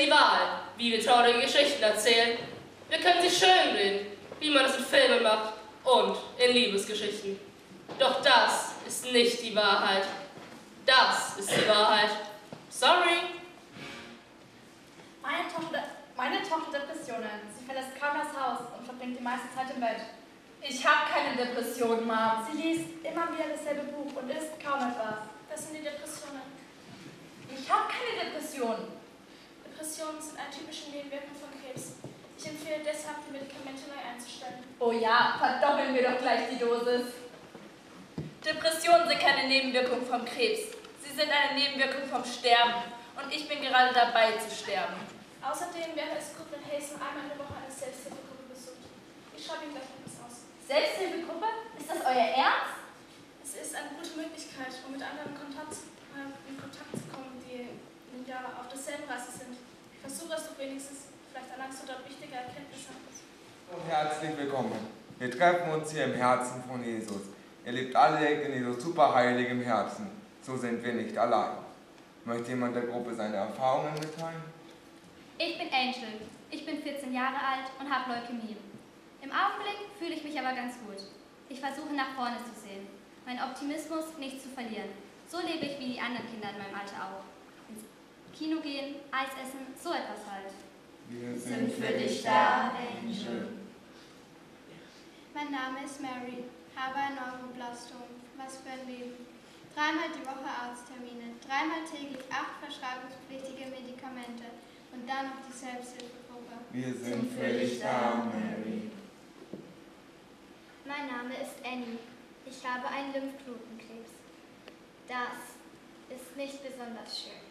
die Wahl, wie wir traurige Geschichten erzählen. Wir können sie schön reden, wie man es in Filmen macht und in Liebesgeschichten. Doch das ist nicht die Wahrheit. Das ist die Wahrheit. Sorry. Meine Tochter, meine Tochter Depressionen. Sie verlässt kaum das Haus und verbringt die meiste Zeit im Bett. Ich habe keine Depression, Mom. Sie liest immer wieder dasselbe Buch und isst kaum etwas. Das sind die Depressionen. Ich habe keine Depression. Depressionen sind eine typische Nebenwirkung von Krebs. Ich empfehle deshalb, die Medikamente neu einzustellen. Oh ja, verdoppeln wir doch gleich die Dosis. Depressionen sind keine Nebenwirkung vom Krebs. Sie sind eine Nebenwirkung vom Sterben. Und ich bin gerade dabei zu sterben. Außerdem wäre es gut, wenn Hazen einmal in der Woche eine Selbsthilfegruppe besucht. Ich schreibe ihm gleich etwas aus. Selbsthilfegruppe? Ist das euer Ernst? Es ist eine gute Möglichkeit, um mit anderen Kontakt, äh, in Kontakt zu kommen, die ja, auf derselben Reise sind. Versuche es doch wenigstens. Vielleicht erlangst du dort wichtige Erkenntnisse. Und herzlich willkommen. Wir treffen uns hier im Herzen von Jesus. Er lebt alle in Jesus superheiligem Herzen. So sind wir nicht allein. Möchte jemand der Gruppe seine Erfahrungen mitteilen? Ich bin Angel. Ich bin 14 Jahre alt und habe Leukämie. Im Augenblick fühle ich mich aber ganz gut. Ich versuche nach vorne zu sehen, meinen Optimismus nicht zu verlieren. So lebe ich wie die anderen Kinder in meinem Alter auch. Kino gehen, Eis essen, so etwas halt. Wir sind für dich da, Angel. Mein Name ist Mary, habe ein Neuroblastom. Was für ein Leben. Dreimal die Woche Arzttermine, dreimal täglich acht verschreibungspflichtige Medikamente und dann noch die Selbsthilfegruppe. Wir sind für dich da, Mary. Mein Name ist Annie. Ich habe einen Lymphknotenkrebs. Das ist nicht besonders schön.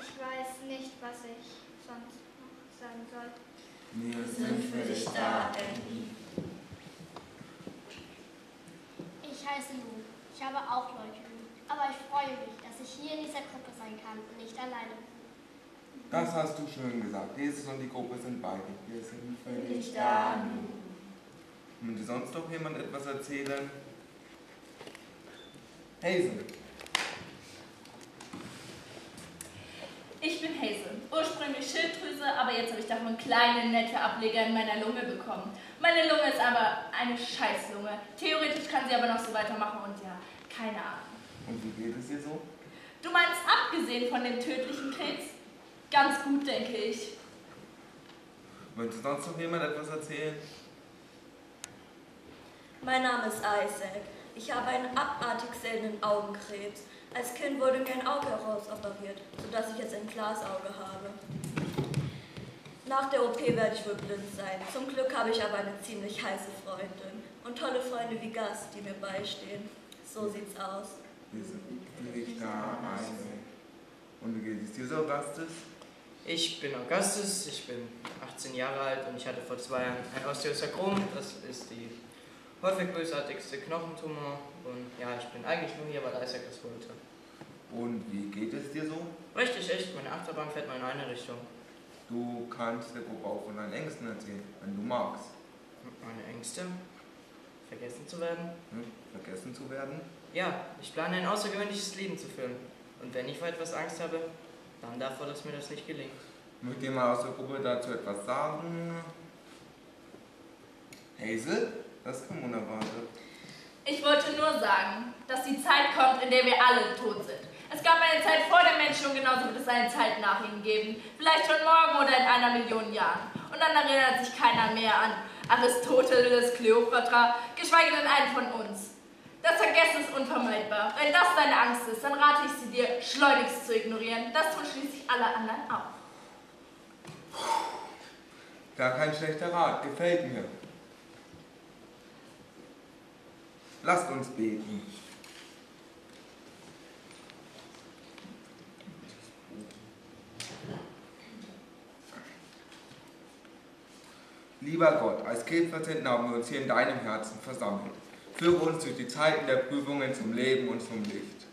Ich weiß nicht, was ich sonst noch sagen soll. Wir sind für dich da, Annie. Ich heiße Lu. Ich habe auch Leukämie. Aber ich freue mich, dass ich hier in dieser Gruppe sein kann und nicht alleine bin. Das hast du schön gesagt. Jesus und die Gruppe sind bei dir. Wir sind für dich da. Möchte sonst noch jemand etwas erzählen? Hazel. Ich bin Hazel, ursprünglich Schilddrüse, aber jetzt habe ich davon kleine, nette Ableger in meiner Lunge bekommen. Meine Lunge ist aber eine Scheißlunge. Theoretisch kann sie aber noch so weitermachen und ja, keine Ahnung. Und wie geht es dir so? Du meinst abgesehen von dem tödlichen Krebs? Ganz gut, denke ich. Möchte sonst noch jemand etwas erzählen? Mein Name ist Isaac. Ich habe einen abartig seltenen Augenkrebs. Als Kind wurde mir ein Auge herausoperiert, sodass ich jetzt ein Glasauge habe. Nach der OP werde ich wohl blind sein. Zum Glück habe ich aber eine ziemlich heiße Freundin und tolle Freunde wie Gast, die mir beistehen. So sieht's aus. Und wie geht es dir so, Augustus? Ich bin Augustus, ich bin 18 Jahre alt und ich hatte vor zwei Jahren ein Osteosarkom. Das ist die häufig bösartigste Knochentumor. Und ja, ich bin eigentlich nur hier, weil Isaac das wollte. Und wie geht es dir so? Richtig, echt. Meine Achterbahn fährt nur in eine Richtung. Du kannst der Gruppe auch von deinen Ängsten erzählen, wenn du magst. Meine Ängste? Vergessen zu werden? Hm? Vergessen zu werden? Ja, ich plane ein außergewöhnliches Leben zu führen. Und wenn ich vor etwas Angst habe, dann davor, dass mir das nicht gelingt. Möchte jemand aus der Gruppe dazu etwas sagen? Hazel? Das kam unerwartet. Ich wollte nur sagen, dass die Zeit kommt, in der wir alle tot sind. Gab eine Zeit vor dem Menschen und genauso wird es eine Zeit nach ihm geben. Vielleicht schon morgen oder in einer Million Jahren. Und dann erinnert sich keiner mehr an Aristoteles, Kleopatra, geschweige denn einen von uns. Das Vergessen ist unvermeidbar. Wenn das deine Angst ist, dann rate ich sie dir, schleunigst zu ignorieren. Das tun schließlich alle anderen auch. Gar kein schlechter Rat, gefällt mir. Lasst uns beten. Lieber Gott, als Krebspatienten haben wir uns hier in deinem Herzen versammelt. Führe uns durch die Zeiten der Prüfungen zum Leben und zum Licht.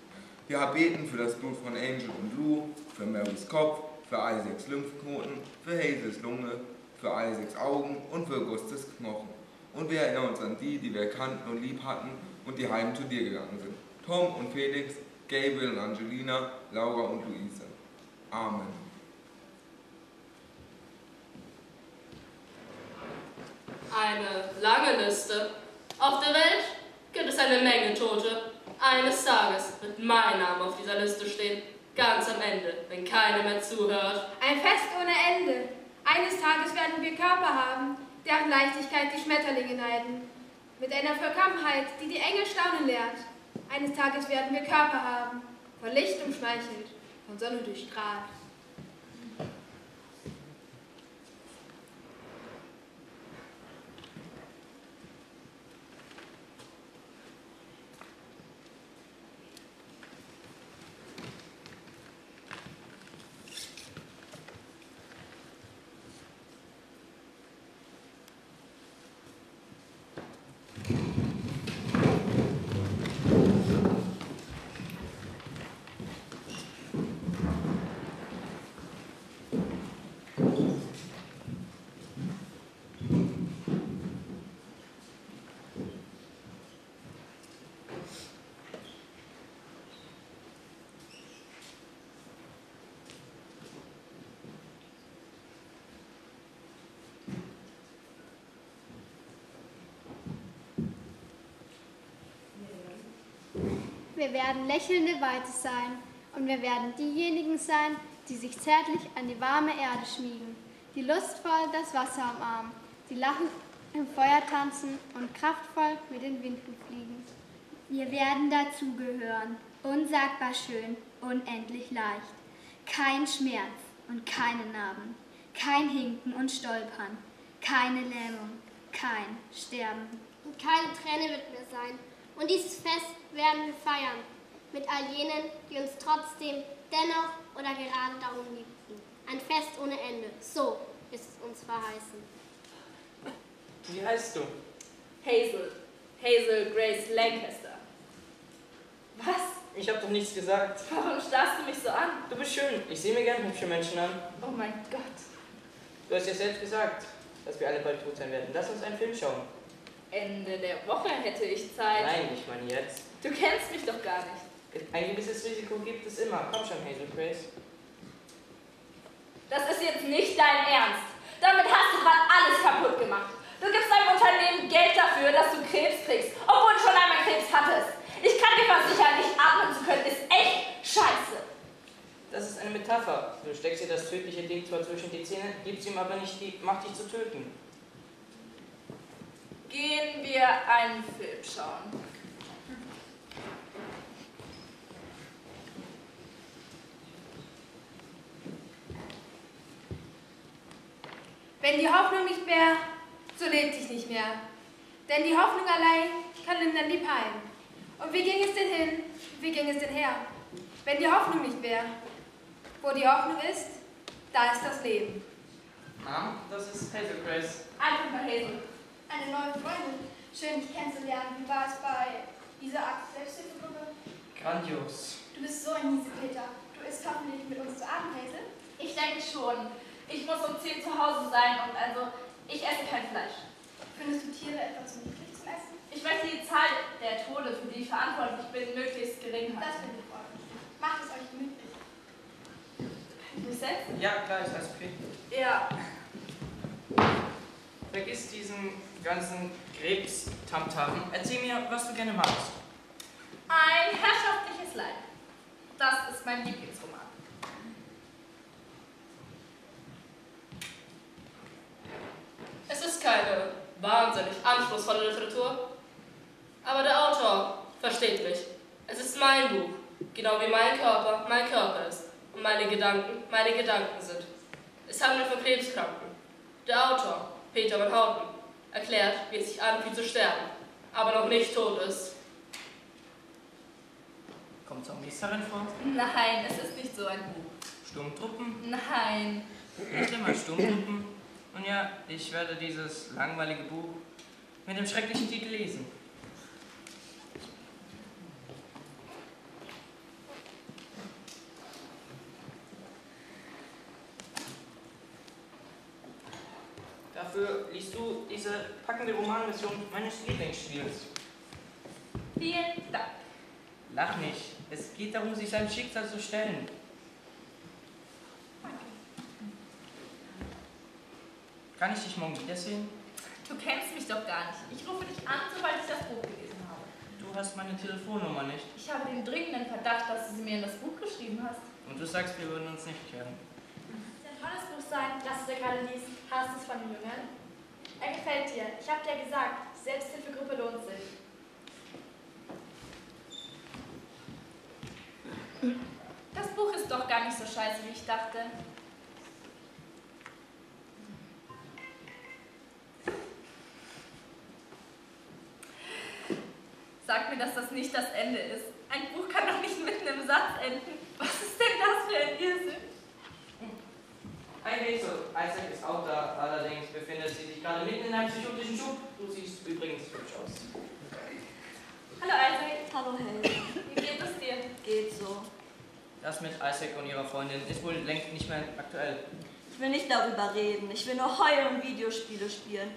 Wir beten für das Blut von Angel und Lou, für Marys Kopf, für Isaacs Lymphknoten, für Hazels Lunge, für Isaacs Augen und für Augustus Knochen. Und wir erinnern uns an die, die wir kannten und lieb hatten und die heim zu dir gegangen sind. Tom und Felix, Gabriel und Angelina, Laura und Luise. Amen. Eine lange Liste. Auf der Welt gibt es eine Menge Tote. Eines Tages wird mein Name auf dieser Liste stehen. Ganz am Ende, wenn keiner mehr zuhört. Ein Fest ohne Ende. Eines Tages werden wir Körper haben, deren Leichtigkeit die Schmetterlinge neiden. Mit einer Vollkommenheit, die die Engel staunen lehrt. Eines Tages werden wir Körper haben, von Licht umschmeichelt, von Sonne durchstrahlt. Wir werden lächelnde Weite sein und wir werden diejenigen sein, die sich zärtlich an die warme Erde schmiegen, die lustvoll das Wasser umarmen, die lachend im Feuer tanzen und kraftvoll mit den Winden fliegen. Wir werden dazugehören, unsagbar schön, unendlich leicht. Kein Schmerz und keine Narben, kein Hinken und Stolpern, keine Lähmung, kein Sterben. Und keine Träne wird mehr sein. Und dieses Fest werden wir feiern mit all jenen, die uns trotzdem dennoch oder gerade darum liebten. Ein Fest ohne Ende. So ist es uns verheißen. Wie heißt du? Hazel. Hazel Grace Lancaster. Was? Ich habe doch nichts gesagt. Warum starrst du mich so an? Du bist schön. Ich sehe mir gern hübsche Menschen an. Oh mein Gott. Du hast ja selbst gesagt, dass wir alle bald tot sein werden. Lass uns einen Film schauen. Ende der Woche hätte ich Zeit. Nein, ich meine jetzt. Du kennst mich doch gar nicht. Ein gewisses Risiko gibt es immer. Komm schon, Hazel Grace. Das ist jetzt nicht dein Ernst. Damit hast du gerade alles kaputt gemacht. Du gibst deinem Unternehmen Geld dafür, dass du Krebs kriegst, obwohl du schon einmal Krebs hattest. Ich kann dir versichern, nicht atmen zu können, ist echt scheiße. Das ist eine Metapher. Du steckst dir das tödliche Ding zwar zwischen die Zähne, gibst ihm aber nicht die Macht, dich zu töten. Gehen wir einen Film schauen. Wenn die Hoffnung nicht wäre, so lebt ich nicht mehr. Denn die Hoffnung allein kann lindern die Pein. Und wie ging es denn hin? Wie ging es denn her? Wenn die Hoffnung nicht wäre. Wo die Hoffnung ist, da ist das Leben. Mom, das ist Hazel Grace. Einfach mal Hazel. Eine neue Freundin. Schön, dich kennenzulernen. Wie war es bei dieser Art Selbsthilfegruppe? Grandios. Du bist so ein Miesepeter. Du isst hoffentlich mit uns zu Abend, Hazel? Ich denke schon. Ich muss um 10 zu Hause sein und also, ich esse kein Fleisch. Findest du Tiere etwa zu niedrig zum Essen? Ich möchte die Zahl der Tode, für die ich verantwortlich bin, möglichst gering Das halten. finde ich freundlich. Macht es euch gemütlich. Kann ich mich setzen? Ja, klar, ist alles okay. Ja. Vergiss diesen ganzen Krebs-Tamtam. Erzähl mir, was du gerne magst. Ein herrschaftliches Leid. Das ist mein Lieblingsroman. Es ist keine wahnsinnig anspruchsvolle Literatur, aber der Autor versteht mich. Es ist mein Buch, genau wie mein Körper mein Körper ist und meine Gedanken meine Gedanken sind. Es handelt von Krebskranken. Der Autor, Peter van Houten, erklärt, wie es sich anfühlt zu sterben, aber noch nicht tot ist. Kommt Zombies darin vor? Nein, es ist nicht so ein Buch. Sturmtruppen? Nein. Nicht immer Sturmtruppen. Und ja, ich werde dieses langweilige Buch mit dem schrecklichen Titel lesen. Dafür diese packende Romanversion meines Lieblingsspiels. Vielen Dank. Lach nicht. Es geht darum, sich seinem Schicksal zu stellen. Kann ich dich morgen wiedersehen? Du kennst mich doch gar nicht. Ich rufe dich an, sobald ich das Buch gelesen habe. Du hast meine Telefonnummer nicht. Ich habe den dringenden Verdacht, dass du sie mir in das Buch geschrieben hast. Und du sagst, wir würden uns nicht kennen. Es wird ein tolles Buch sein, das du da gerade liest. Hast du es von den Jüngern? Er gefällt dir. Ich habe dir gesagt, Selbsthilfegruppe lohnt sich. Das Buch ist doch gar nicht so scheiße, wie ich dachte. Sag mir, dass das nicht das Ende ist. Ein Buch kann doch nicht mitten im Satz enden. Was ist denn das für ein Irrsinn? Hi Hazel, Isaac ist auch da, allerdings befindet sie sich gerade mitten in einem psychotischen Schub. Du siehst übrigens hübsch aus. Hallo Isaac, Hallo Helen. wie geht es dir? Geht so. Das mit Isaac und ihrer Freundin ist wohl längst nicht mehr aktuell. Ich will nicht darüber reden. Ich will nur heulen und Videospiele spielen.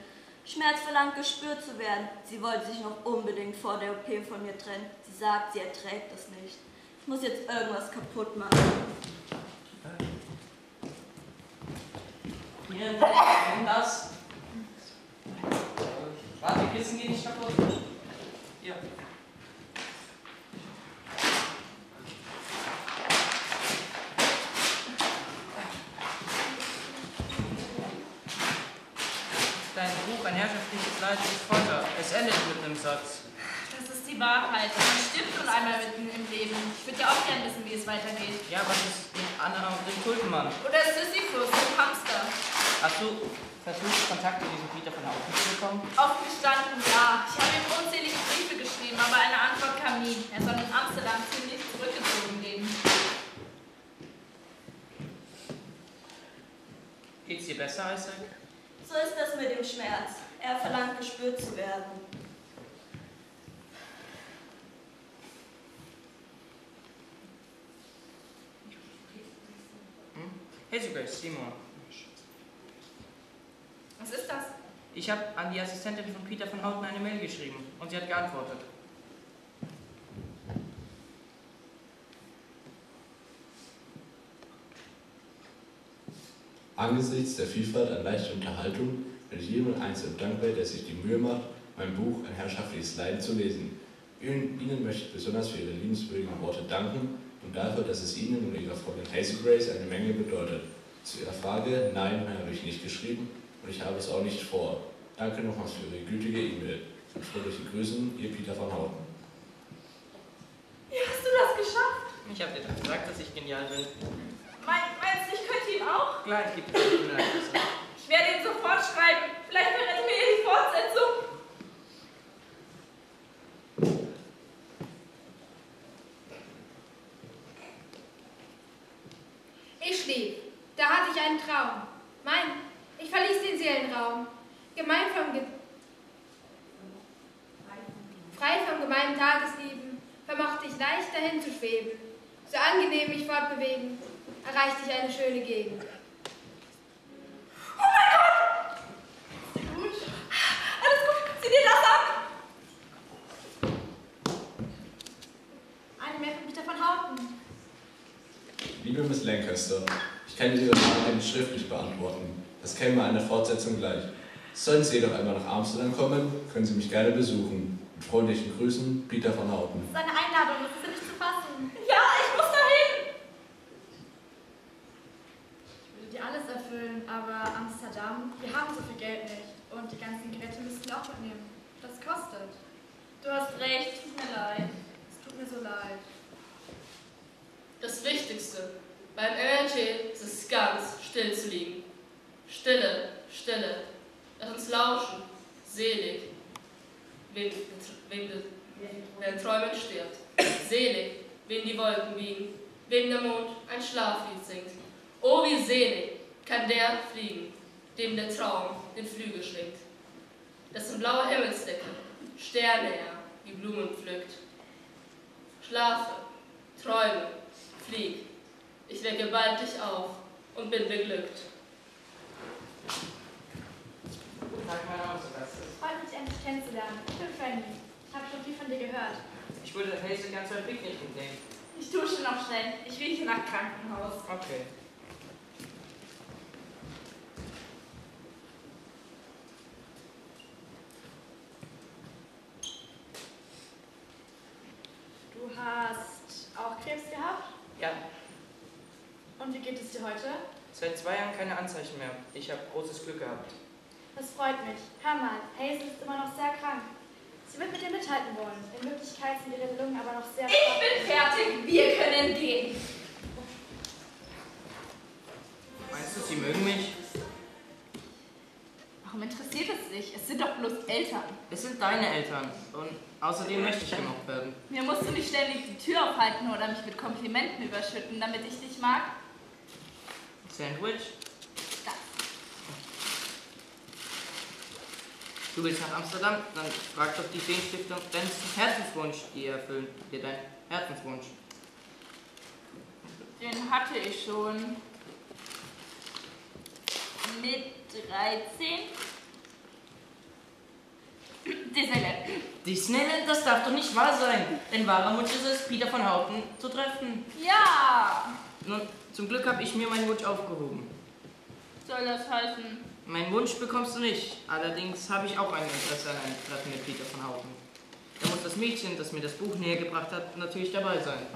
Schmerz verlangt, gespürt zu werden. Sie wollte sich noch unbedingt vor der OP von mir trennen. Sie sagt, sie erträgt das nicht. Ich muss jetzt irgendwas kaputt machen. Hier, nimm das. Warte, die Kissen gehen nicht kaputt. Hier. Dein Buch, ein herrschaftliches Leid ist Folter. Es endet mit einem Satz. Das ist die Wahrheit. Man stirbt nun einmal mitten im Leben. Ich würde ja auch gern wissen, wie es weitergeht. Ja, was ist mit Anna und dem Tulpenmann? Oder Sisyphus, dem Hamster. Hast du versucht, Kontakt zu diesem Peter von Hausen zu bekommen? Oft gestanden, ja. Ich habe ihm unzählige Briefe geschrieben, aber eine Antwort kam nie. Er soll in Amsterdam ziemlich zurückgezogen leben. Geht's dir besser, Isaac? So ist das mit dem Schmerz. Er verlangt, gespürt zu werden. Hm? Hey, sogar Simon. Was ist das? Ich habe an die Assistentin von Peter von Houten eine Mail geschrieben und sie hat geantwortet. Angesichts der Vielfalt an leichter Unterhaltung bin ich jedem Einzelnen dankbar, der sich die Mühe macht, mein Buch Ein herrschaftliches Leiden zu lesen. Ihnen, möchte ich besonders für Ihre liebenswürdigen Worte danken und dafür, dass es Ihnen und Ihrer Freundin Hazel Grace eine Menge bedeutet. Zu Ihrer Frage, nein, habe ich nicht geschrieben und ich habe es auch nicht vor. Danke nochmals für Ihre gütige E-Mail. Und fröhliche Grüßen, Ihr Peter von Houten. Wie hast du das geschafft? Ich habe dir doch gesagt, dass ich genial bin. Mein, meinst du, ich könnte ihm auch? Gleich gibt es. Ich werde ihn sofort schreiben. Vielleicht findet mir die Fortsetzung. Ich schlief. Da hatte ich einen Traum. Mein, den Seelenraum. Gemein vom Ge Frei vom gemeinen Tageslieben vermochte ich leicht dahin zu schweben. So angenehm mich fortbewegen, erreichte ich eine schöne Gegend. Oh mein Gott! Gut. Alles gut, sieh dir das an! Eine Mail von Peter von Houten. Liebe Miss Lancaster, ich kann Ihre Frage nicht schriftlich beantworten. Das käme eine Fortsetzung gleich. Sollten Sie jedoch einmal nach Amsterdam kommen, können Sie mich gerne besuchen. Mit freundlichen Grüßen, Peter von Houten. Das ist eine Einladung, ist ja nicht zu fassen. Ja, ich muss dahin! Ich würde dir alles erfüllen, aber Amsterdam, wir haben so viel Geld nicht. Und die ganzen Geräte müssten wir auch mitnehmen. Das kostet. Du hast recht, tut mir leid. Es tut mir so leid. Das Wichtigste beim MRT ist es ganz still zu liegen. Stille, Stille. Lass uns lauschen, selig. Wen, wen, wer Träumen stirbt. Selig, wen die Wolken wiegen, wem der Mond ein Schlaflied singt. Oh, wie selig kann der fliegen, dem der Traum den Flügel schwingt. Dessen blaue Himmelsdecke Sterne er wie Blumen pflückt. Schlafe, träume, flieg. Ich wecke bald dich auf und bin beglückt. Guten Tag, mein Name ist. Freut mich, dich endlich kennenzulernen. Ich bin Fanny. Ich habe schon viel von dir gehört. Ich würde Hazel ganz ein Picknick mitnehmen. Ich dusche noch schnell. Ich rieche nach Krankenhaus. Okay. Du hast auch Krebs gehabt? Ja, Und wie geht es dir heute? Seit zwei Jahren keine Anzeichen mehr. Ich habe großes Glück gehabt. Das freut mich. Hör mal, Hazel ist immer noch sehr krank. Sie wird mit dir mithalten wollen. In Wirklichkeit sind ihre Lungen aber noch sehr Ich bin fertig. Wir können gehen. Meinst du, sie mögen mich? Warum interessiert es dich? Es sind doch bloß Eltern. Es sind deine Eltern. Und außerdem möchte ich gemocht werden. Mir musst du nicht ständig die Tür aufhalten oder mich mit Komplimenten überschütten, damit ich dich mag. Sandwich? Das. Du willst nach Amsterdam? Dann frag doch die Feen-Stiftung deinen Herzenswunsch, die erfüllen dir deinen Herzenswunsch. Den hatte ich schon. Mit 13. Disneyland. Disneyland, das darf doch nicht wahr sein. Dein wahrer Wunsch ist es, Peter von Houten zu treffen. Ja! Nun, zum Glück habe ich mir meinen Wunsch aufgehoben. Soll das heißen? Meinen Wunsch bekommst du nicht. Allerdings habe ich auch ein Interesse an einem Treffen mit Peter von Houten. Da muss das Mädchen, das mir das Buch näher gebracht hat, natürlich dabei sein.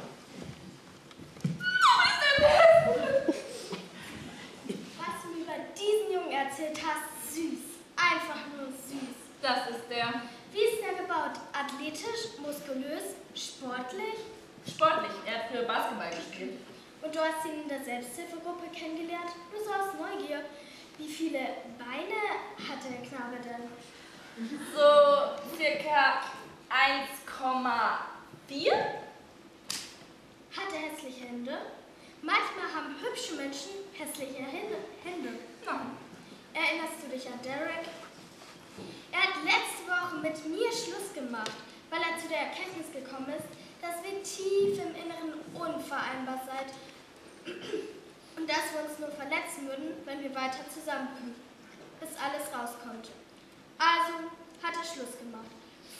Was du mir über diesen Jungen erzählt hast, süß. Einfach nur süß. Das ist der. Wie ist er gebaut? Athletisch, muskulös, sportlich? Sportlich. Er hat früher Basketball gespielt. Und du hast ihn in der Selbsthilfegruppe kennengelernt? Nur so aus Neugier. Wie viele Beine hat der Knabe denn? So circa 1,4. Hat er hässliche Hände? Manchmal haben hübsche Menschen hässliche Hände. Hände. Nein. Erinnerst du dich an Derek? Er hat letzte Woche mit mir Schluss gemacht, weil er zu der Erkenntnis gekommen ist, dass wir tief im Inneren unvereinbar seid und dass wir uns nur verletzen würden, wenn wir weiter zusammenkommen, bis alles rauskommt. Also hat er Schluss gemacht.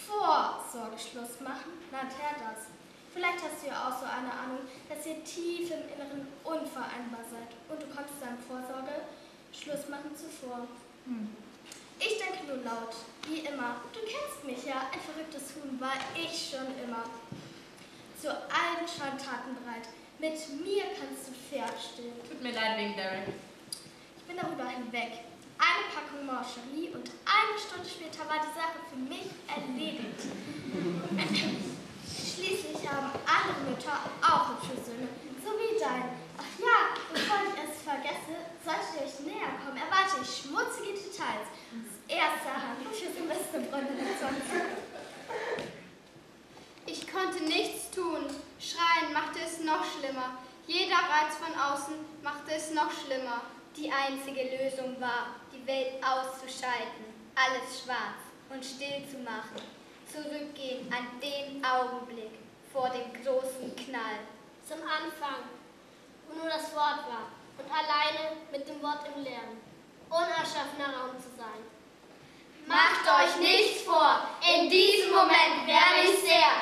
Vorsorgeschluss machen nannte er das. Vielleicht hast du ja auch so eine Ahnung, dass ihr tief im Inneren unvereinbar seid und du kommst seinem Vorsorge Schluss machen zuvor. Ich denke nur laut, wie immer. Du kennst mich ja, ein verrücktes Huhn war ich schon immer. Zu allen Schandtaten bereit. Mit mir kannst du Pferd stehlen. Tut mir leid wegen Derek. Ich bin darüber hinweg. Eine Packung Mancherie und eine Stunde später war die Sache für mich erledigt. Schließlich haben andere Mütter auch hübsche Söhne, so wie dein. Ach ja, bevor ich es vergesse, solltet ihr euch näher kommen, erwarte ich schmutzige Details. Das erste Handbuch für Semesterfreunde mit sonst. Ich konnte nichts tun. Schreien machte es noch schlimmer. Jeder Reiz von außen machte es noch schlimmer. Die einzige Lösung war, die Welt auszuschalten, alles schwarz und still zu machen. Zurückgehen an den Augenblick vor dem großen Knall. Zum Anfang, wo nur das Wort war und alleine mit dem Wort im Leeren. Unerschaffener Raum zu sein. Macht euch nichts vor, in diesem Moment wäre ich sehr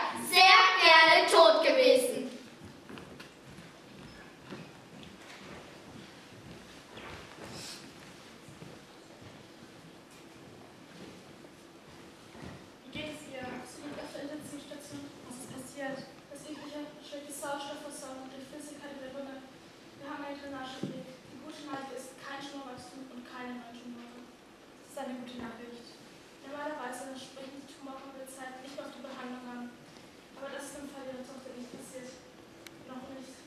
gerne tot gewesen. Wie geht es ihr? Sie liegt auf der Intensivstation. Was ist passiert? Das übliche, schlechte Sauerstoffversorgung durch Flüssigkeit in der Lunge. Wir haben eine Drainage gelegt. Die gute Nachricht ist kein Tumorwachstum und keine neuen Tumore. Das ist eine gute Nachricht. Normalerweise sprechen die Tumoren mit der Zeit nicht auf die Behandlung an. Aber das ist im Fall ihrer Tochter nicht passiert. Noch nicht.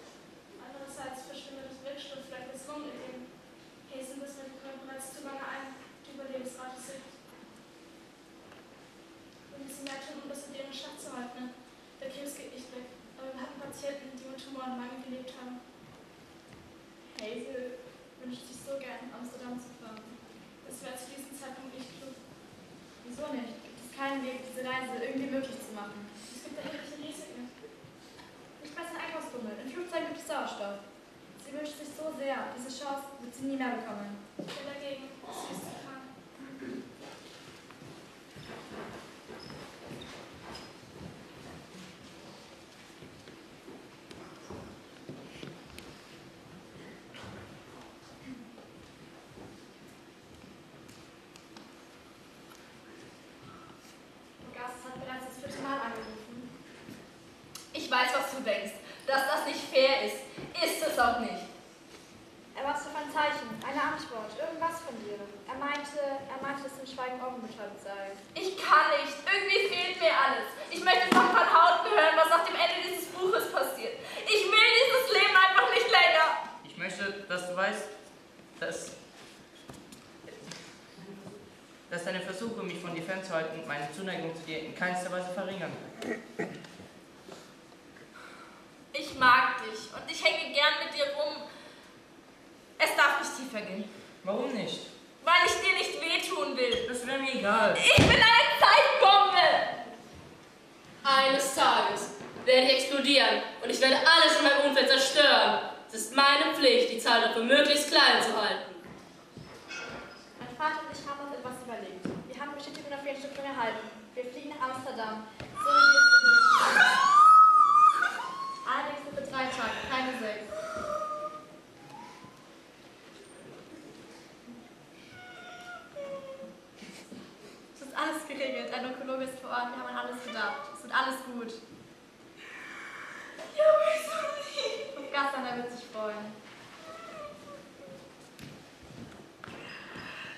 Andererseits verschwindet das Wirkstoff vielleicht das Lungenödem. Hazen das Medikament bereits zu lange ein. Die Überlebensrate sinkt. Wir müssen mehr tun, um das Ödem in Schach zu halten. Der Krebs geht nicht weg. Aber wir hatten Patienten, die mit Tumoren lange gelebt haben. Hazel wünscht sich so gern, nach Amsterdam zu fahren. Das wäre zu diesem Zeitpunkt nicht klug. Wieso nicht? Gibt es keinen Weg, diese Reise irgendwie möglich zu machen? Es gibt erhebliche Risiken. Nicht bei seinem Einkaufsbummel. Im Flugzeug gibt es Sauerstoff. Sie wünscht sich so sehr. Diese Chance wird sie nie mehr bekommen. Ich bin dagegen. Sie ist zu krank. du weißt, dass, dass deine Versuche, mich von dir fernzuhalten, meine Zuneigung zu dir in keinster Weise verringern. Ich mag dich und ich hänge gern mit dir rum. Es darf nicht tiefer gehen. Warum nicht? Weil ich dir nicht wehtun will. Das wäre mir egal. Ich bin eine Zeitbombe. Eines Tages werde ich explodieren und ich werde alles in meinem Umfeld zerstören. Es ist meine Pflicht, die Zahl dafür möglichst klein zu halten. Mein Vater und ich haben uns etwas überlegt. Wir haben Bestätigung auf Ihre Stiftung erhalten. Wir fliegen nach Amsterdam. So wie wir es Allerdings nur für drei Tage, keine sechs. Es ist alles geregelt. Ein Onkologe ist vor Ort. Wir haben an alles gedacht. Es wird alles gut. Ja, wieso nicht? Und Gassan, er wird sich freuen.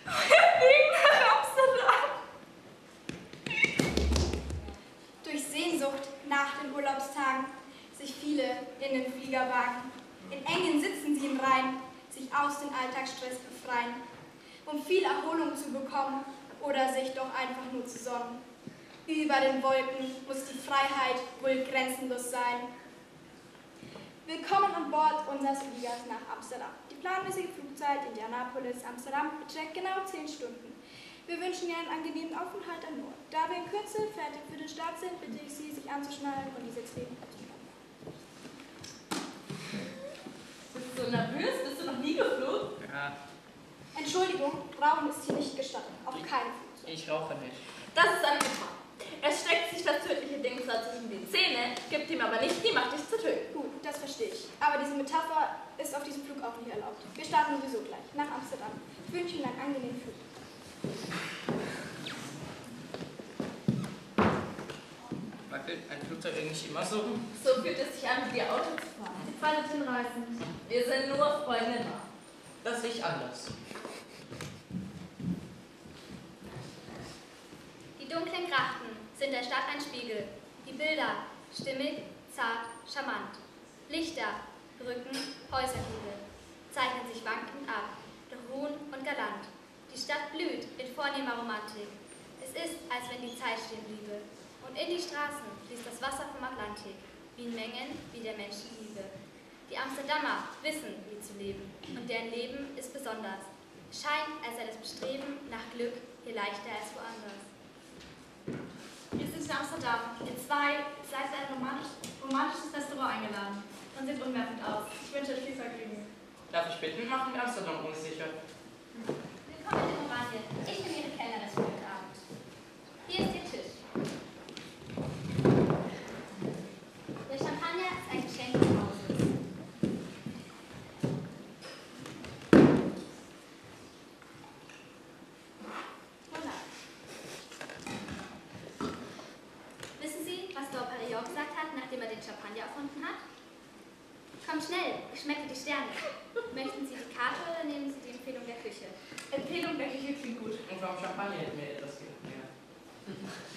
Wir fliegen nach Amsterdam. Durch Sehnsucht nach den Urlaubstagen sich viele in den Flieger wagen. In engen Sitzen sie in Reihen, sich aus dem Alltagsstress befreien, um viel Erholung zu bekommen oder sich doch einfach nur zu sonnen. Über den Wolken muss die Freiheit wohl grenzenlos sein. Willkommen an Bord unseres Fliegers nach Amsterdam. Die planmäßige Flugzeit Indianapolis, Amsterdam beträgt genau 10 Stunden. Wir wünschen Ihnen einen angenehmen Aufenthalt an Bord. Da wir in Kürze fertig für den Start sind, bitte ich Sie, sich anzuschnallen und die Sitzlehnen abzuschneiden. Bist du so nervös? Bist du noch nie geflogen? Ja, Entschuldigung, Rauchen ist hier nicht gestattet. Auf keinen Fall. ich rauche nicht. Das ist eine Gefahr. Es steckt sich das tödliche Ding zwar zwischen die Zähne, gibt ihm aber nicht die Macht, dich zu töten. Gut, das verstehe ich. Aber diese Metapher ist auf diesem Flug auch nicht erlaubt. Wir starten sowieso gleich nach Amsterdam. Ich wünsche Ihnen einen angenehmen Flug. Wackelt ein Flugzeug eigentlich immer so? So fühlt es sich an, mit dir Auto zu fahren. Die Pfeile hinreißen. Wir sind nur Freundinnen. Das sehe ich anders. Die dunklen Grachten sind der Stadt ein Spiegel. Die Bilder, stimmig, zart, charmant. Lichter, Brücken, Häuserhügel, zeichnen sich wankend ab, doch ruhen und galant. Die Stadt blüht in vornehmer Romantik. Es ist, als wenn die Zeit stehen bliebe. Und in die Straßen fließt das Wasser vom Atlantik, wie in Mengen wie der Menschen Liebe. Die Amsterdamer wissen, wie zu leben, und deren Leben ist besonders. Scheint, als sei das Bestreben nach Glück hier leichter als woanders. Wir sind in Amsterdam. Ihr zwei seid in ein romantisch, romantisches Restaurant eingeladen. Man sieht unwerfend aus. Ich wünsche euch viel Vergnügen. Darf ich bitten, machen wir Amsterdam unsicher. Willkommen in Oranien. Ich bin Ihre Kellnerin für heute Abend. Hier ist Ihr Tisch. Der Champagner ist ein Geschenk des Hauses. Wissen Sie, was Dor Perignon gesagt hat, nachdem Champagner erfunden hat? Komm schnell, ich schmecke die Sterne. Möchten Sie die Karte oder nehmen Sie die Empfehlung der Küche? Empfehlung der Küche klingt gut. Und vom Champagner hätten wir etwas mehr.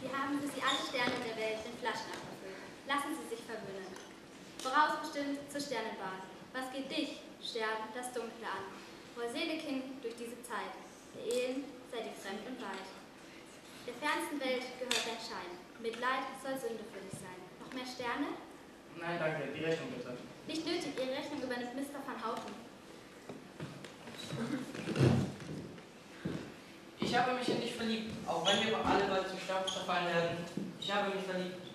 Wir haben für Sie alle Sterne der Welt in Flaschen abgefüllt. Lassen Sie sich verwöhnen. Vorausbestimmt zur Sternenbahn. Was geht dich, Stern, das Dunkle an? Hin durch diese Zeit. Der Ehen sei dir fremd und weit. Der fernsten Welt gehört dein Schein. Mitleid soll Sünde für dich sein. Noch mehr Sterne? Nein, danke, die Rechnung bitte. Nicht nötig, Ihre Rechnung übernimmt Mr. van Houten. Ich habe mich in dich verliebt, auch wenn wir alle bald zu Staub zerfallen werden. Ich habe mich verliebt.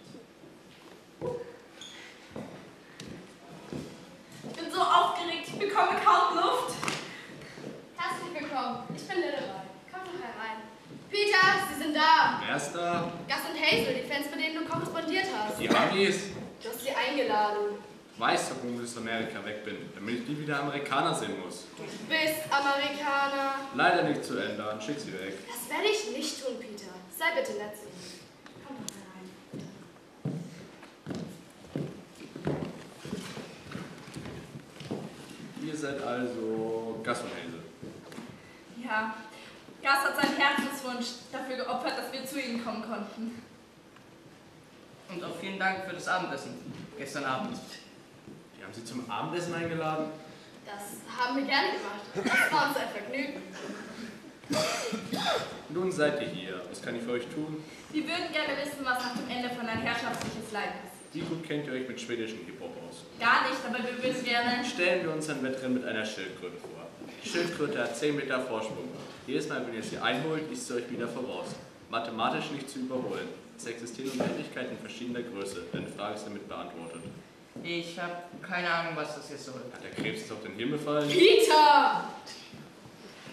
Äh, da? Gast und Hazel, die Fans, mit denen du korrespondiert hast. Die Amis. Du hast sie eingeladen. Weißt du, warum ich aus Amerika weg bin? Damit ich die wieder Amerikaner sehen muss. Du bist Amerikaner. Leider nicht zu ändern. Schick sie weg. Das werde ich nicht tun, Peter. Sei bitte nett zu ihnen. Ihr seid also Gast und Hazel. Ja, Gas hat seinen Herzenswunsch dafür geopfert, dass wir zu Ihnen kommen konnten. Und auch vielen Dank für das Abendessen gestern Abend. Die haben Sie zum Abendessen eingeladen? Das haben wir gerne gemacht. Das war uns ein Vergnügen. Nun seid ihr hier. Was kann ich für euch tun? Wir würden gerne wissen, was nach dem Ende von ein herrschaftliches Leid ist. Wie gut kennt ihr euch mit schwedischen Hip-Hop aus? Gar nicht, aber wir würden gerne... Stellen wir uns ein Wettrennen mit einer Schildkröte vor. Die Schildkröte hat 10 Meter Vorsprung. Jedes Mal, wenn ihr sie einholt, ist sie euch wieder voraus. Mathematisch nicht zu überholen. Es existieren Unendlichkeiten verschiedener Größe. Deine Frage ist damit beantwortet. Ich habe keine Ahnung, was das jetzt soll. Hat der Krebs jetzt auf den Himmel fallen? Peter!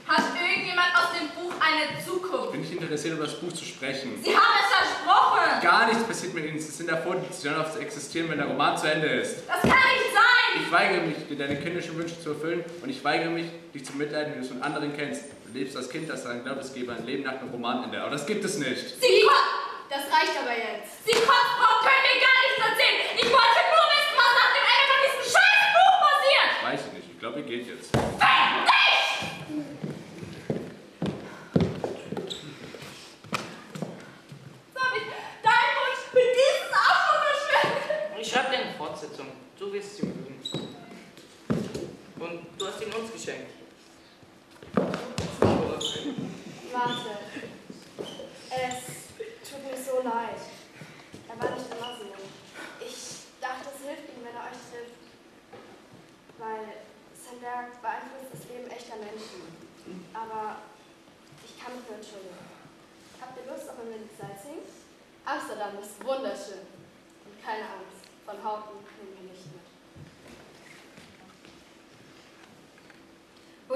Hat irgendjemand aus dem Buch eine Zukunft? Bin ich interessiert, über das Buch zu sprechen. Sie haben es versprochen! Gar nichts passiert mit ihnen. Sie sind erfunden. Sie sollen auf existieren, wenn der Roman zu Ende ist. Das kann nicht sein! Ich weigere mich, dir deine kindischen Wünsche zu erfüllen und ich weigere mich, dich zu mitleiden, wie du es von anderen kennst. Du lebst als Kind, das dein Glaubensgeber ein Leben nach dem Romanende. Aber das gibt es nicht. Sie Das reicht aber jetzt. Sie Kotzbrauch können mir gar nichts erzählen! Ich wollte nur wissen, was nach dem Ende von diesem scheiß Buch passiert! Weiß ich nicht. Ich glaube, ihr geht jetzt. Fick dich! So hab ich deinen Wunsch mit diesem Arschloch verschwendet! Ich schreibe dir eine Fortsetzung. Du wirst sie mögen. Und du hast ihn uns geschenkt. Warte. Es tut mir so leid. Er war nicht immer so. Ich dachte, es hilft ihm, wenn er euch trifft. Weil sein Werk beeinflusst das Leben echter Menschen. Aber ich kann mich nur entschuldigen. Habt ihr Lust auf ein wenig Sightseeing? Amsterdam ist wunderschön. Und keine Angst, von Haupten nehmen wir nicht mit.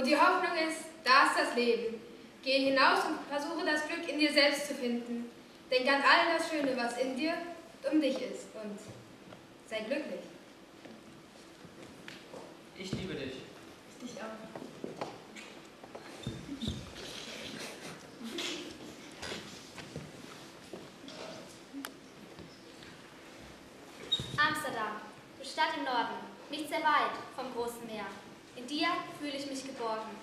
Wo die Hoffnung ist, da ist das Leben. Geh hinaus und versuche das Glück in dir selbst zu finden. Denk an all das Schöne, was in dir und um dich ist. Und sei glücklich. Ich liebe dich. Ich dich auch. Amsterdam, du Stadt im Norden, nicht sehr weit vom großen Meer. In dir fühle ich mich geborgen.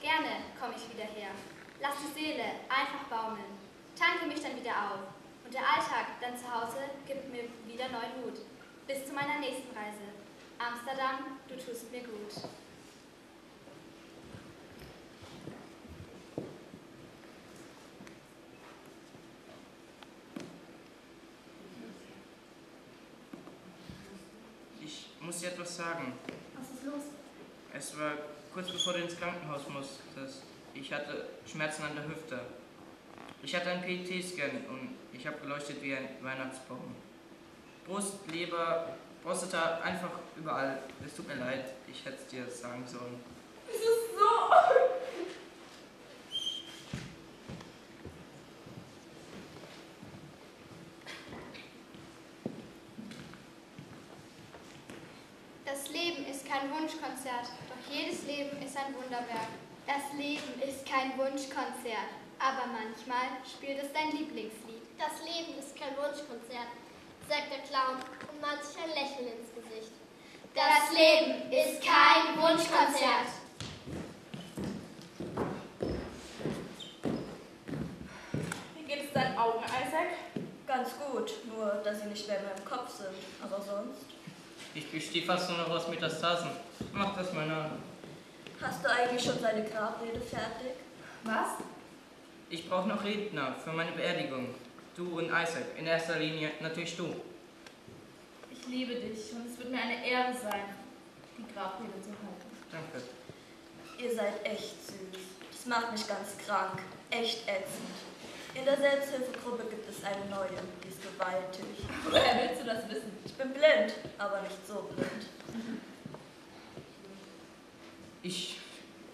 Gerne komme ich wieder her. Lass die Seele einfach baumeln. Tanke mich dann wieder auf. Und der Alltag dann zu Hause gibt mir wieder neuen Mut. Bis zu meiner nächsten Reise. Amsterdam, du tust mir gut. Ich muss dir etwas sagen. Es war kurz bevor du ins Krankenhaus musstest. Ich hatte Schmerzen an der Hüfte. Ich hatte einen PET-Scan und ich habe geleuchtet wie ein Weihnachtsbaum. Brust, Leber, Prostata, einfach überall. Es tut mir leid, ich hätte es dir sagen sollen. Es ist so... Das Leben ist kein Wunschkonzert, doch jedes Leben ist ein Wunderwerk. Das Leben ist kein Wunschkonzert, aber manchmal spielt es dein Lieblingslied. Das Leben ist kein Wunschkonzert, sagt der Clown und malt sich ein Lächeln ins Gesicht. Das Leben ist kein Wunschkonzert. Wie geht es deinen Augen, Isaac? Ganz gut, nur dass sie nicht mehr in meinem Kopf sind. Aber sonst. Ich bestehe fast nur noch aus Metastasen. Mach das mal nach. Hast du eigentlich schon seine Grabrede fertig? Was? Ich brauche noch Redner für meine Beerdigung. Du und Isaac. In erster Linie natürlich du. Ich liebe dich und es wird mir eine Ehre sein, die Grabrede zu halten. Danke. Ihr seid echt süß. Das macht mich ganz krank. Echt ätzend. In der Selbsthilfegruppe gibt es eine neue, gewaltig. Woher willst du das wissen? Ich bin blind, aber nicht so blind. Ich,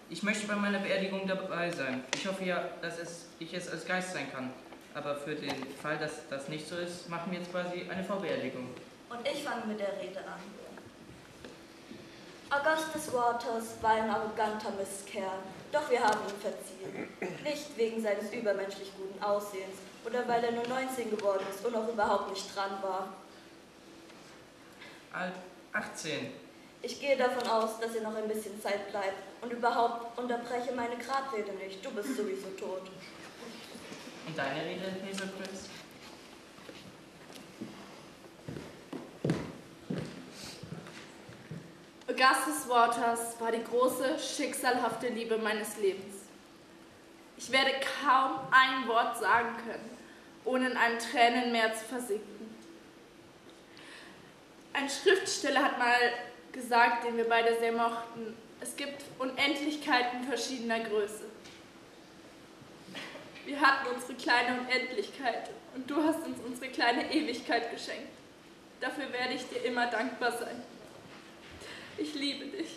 ich möchte bei meiner Beerdigung dabei sein. Ich hoffe ja, dass es, ich es als Geist sein kann. Aber für den Fall, dass das nicht so ist, machen wir jetzt quasi eine Vorbeerdigung. Und ich fange mit der Rede an. Augustus Waters war ein arroganter Mistkerl, doch wir haben ihn verziehen. Nicht wegen seines übermenschlich guten Aussehens oder weil er nur 19 geworden ist und auch überhaupt nicht dran war. Alt 18. Ich gehe davon aus, dass ihr noch ein bisschen Zeit bleibt. Und überhaupt unterbreche meine Grabrede nicht. Du bist sowieso tot. Und deine Rede, Hazel Grace? Augustus Waters war die große, schicksalhafte Liebe meines Lebens. Ich werde kaum ein Wort sagen können, ohne in einem Tränenmeer zu versinken. Ein Schriftsteller hat mal gesagt, den wir beide sehr mochten, es gibt Unendlichkeiten verschiedener Größe. Wir hatten unsere kleine Unendlichkeit und du hast uns unsere kleine Ewigkeit geschenkt. Dafür werde ich dir immer dankbar sein. Ich liebe dich.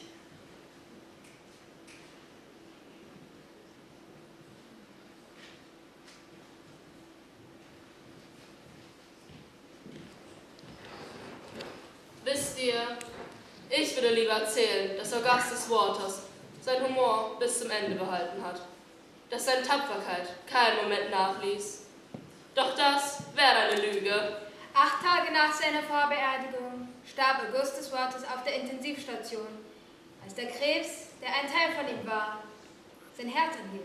Wisst ihr, ich würde lieber erzählen, dass Augustus Waters sein Humor bis zum Ende behalten hat, dass seine Tapferkeit keinen Moment nachließ. Doch das wäre eine Lüge. Acht Tage nach seiner Vorbeerdigung starb Augustus Waters auf der Intensivstation, als der Krebs, der ein Teil von ihm war, sein Herz anhielt.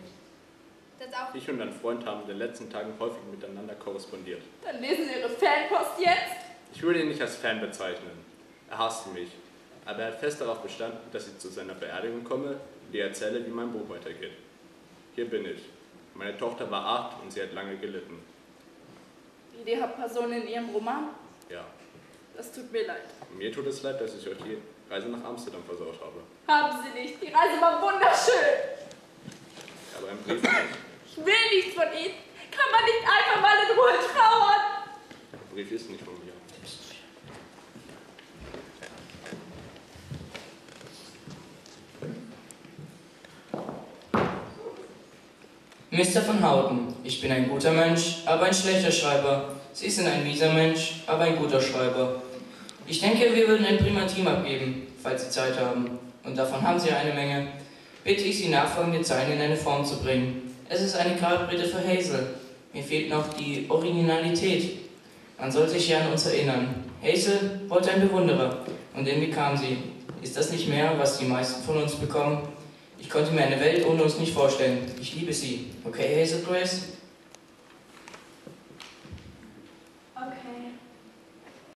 Das auch Ich und ein Freund haben in den letzten Tagen häufig miteinander korrespondiert. Dann lesen Sie Ihre Fanpost jetzt. Ich würde ihn nicht als Fan bezeichnen. Er hasste mich. Aber er hat fest darauf bestanden, dass ich zu seiner Beerdigung komme und ihr erzähle, wie mein Buch weitergeht. Hier bin ich. Meine Tochter war acht und sie hat lange gelitten. Die Hauptperson in Ihrem Roman? Ja. Das tut mir leid. Mir tut es leid, dass ich euch die Reise nach Amsterdam versaut habe. Haben Sie nicht. Die Reise war wunderschön. Aber ein Brief nicht. Ich will nichts von Ihnen. Kann man nicht einfach mal in Ruhe trauern? Der Brief ist nicht von mir. Mr. von Houten, ich bin ein guter Mensch, aber ein schlechter Schreiber. Sie sind ein mieser Mensch, aber ein guter Schreiber. Ich denke, wir würden ein prima Team abgeben, falls Sie Zeit haben. Und davon haben Sie eine Menge. Bitte ich Sie, nachfolgende Zeilen in eine Form zu bringen. Es ist eine Grabrede für Hazel. Mir fehlt noch die Originalität. Man soll sich ja an uns erinnern. Hazel wollte ein Bewunderer. Und den bekam sie. Ist das nicht mehr, was die meisten von uns bekommen? Ich konnte mir eine Welt ohne uns nicht vorstellen. Ich liebe sie. Okay, Hazel Grace?